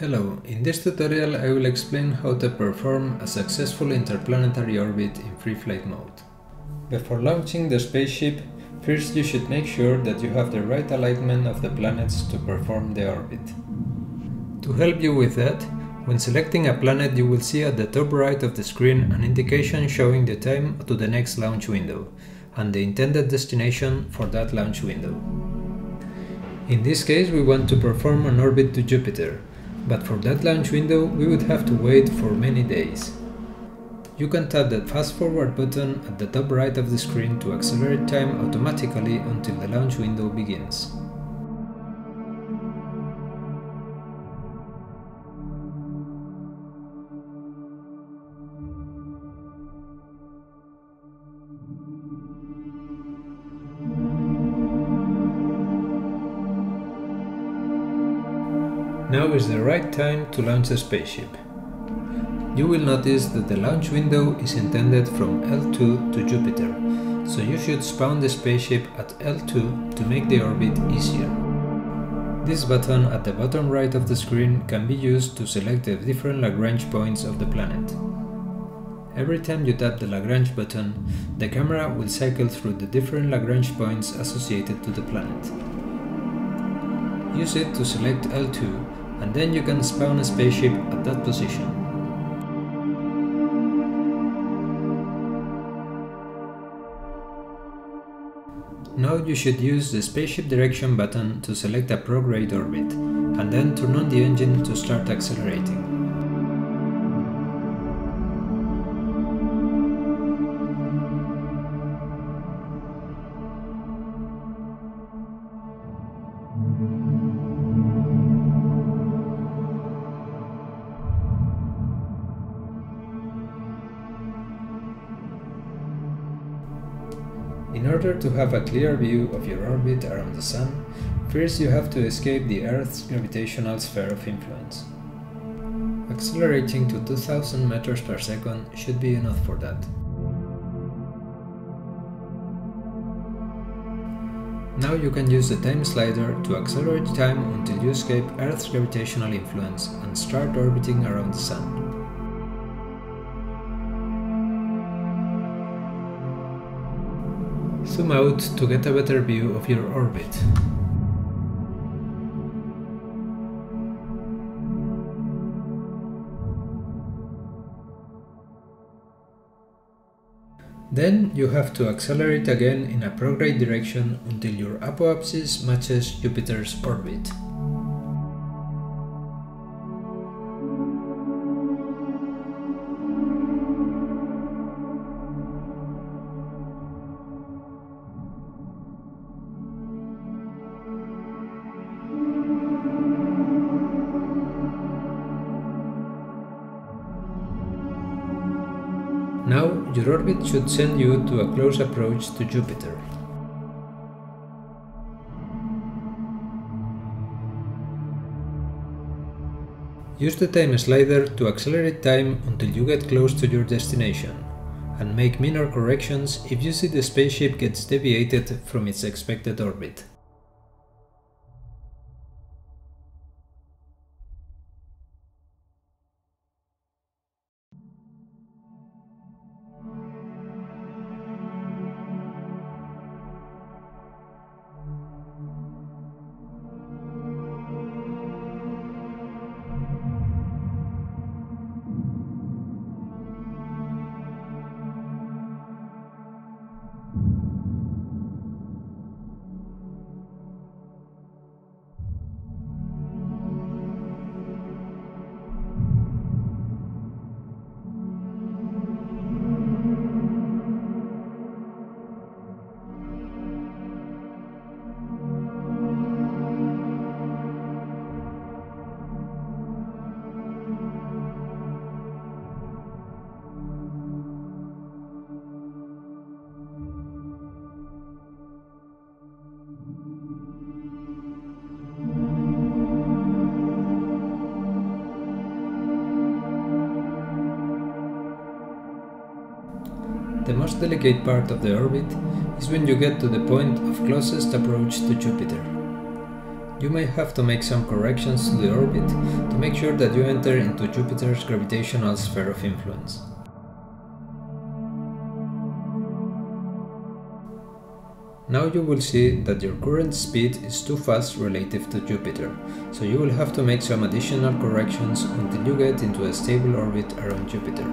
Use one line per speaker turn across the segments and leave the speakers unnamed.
Hello, in this tutorial I will explain how to perform a successful interplanetary orbit in free flight mode. Before launching the spaceship, first you should make sure that you have the right alignment of the planets to perform the orbit. To help you with that, when selecting a planet you will see at the top right of the screen an indication showing the time to the next launch window and the intended destination for that launch window. In this case we want to perform an orbit to Jupiter, but for that launch window we would have to wait for many days. You can tap the fast forward button at the top right of the screen to accelerate time automatically until the launch window begins. Now is the right time to launch the spaceship. You will notice that the launch window is intended from L2 to Jupiter, so you should spawn the spaceship at L2 to make the orbit easier. This button at the bottom right of the screen can be used to select the different Lagrange points of the planet. Every time you tap the Lagrange button, the camera will cycle through the different Lagrange points associated to the planet. Use it to select L2 and then you can spawn a spaceship at that position. Now you should use the spaceship direction button to select a prograde orbit, and then turn on the engine to start accelerating. In order to have a clear view of your orbit around the Sun, first you have to escape the Earth's gravitational sphere of influence. Accelerating to 2000 meters per second should be enough for that. Now you can use the time slider to accelerate time until you escape Earth's gravitational influence and start orbiting around the Sun. Zoom out to get a better view of your orbit. Then you have to accelerate again in a prograde direction until your apoapsis matches Jupiter's orbit. Your orbit should send you to a close approach to Jupiter. Use the time slider to accelerate time until you get close to your destination, and make minor corrections if you see the spaceship gets deviated from its expected orbit. The most delicate part of the orbit is when you get to the point of closest approach to Jupiter. You may have to make some corrections to the orbit to make sure that you enter into Jupiter's gravitational sphere of influence. Now you will see that your current speed is too fast relative to Jupiter, so you will have to make some additional corrections until you get into a stable orbit around Jupiter.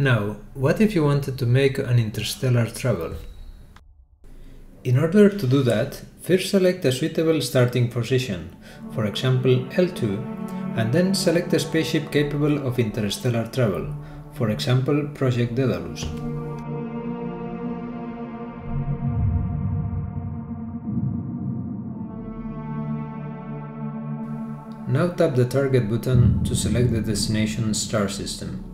Now, what if you wanted to make an interstellar travel? In order to do that, first select a suitable starting position, for example L2, and then select a spaceship capable of interstellar travel, for example Project Daedalus. Now tap the target button to select the destination star system.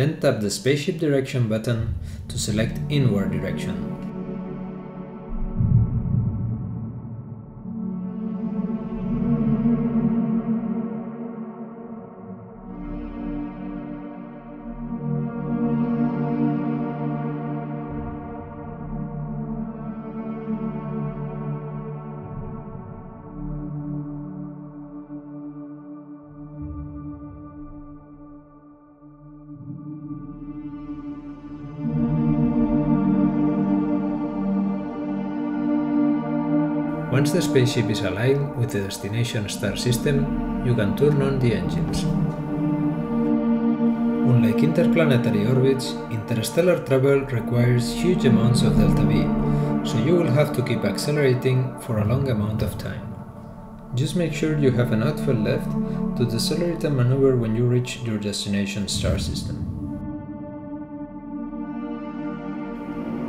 Then tap the spaceship direction button to select inward direction. Once the spaceship is aligned with the destination star system, you can turn on the engines. Unlike interplanetary orbits, interstellar travel requires huge amounts of delta V, so you will have to keep accelerating for a long amount of time. Just make sure you have enough fuel left to decelerate and maneuver when you reach your destination star system.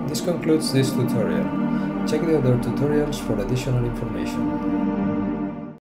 This concludes this tutorial. Check the other tutorials for additional information.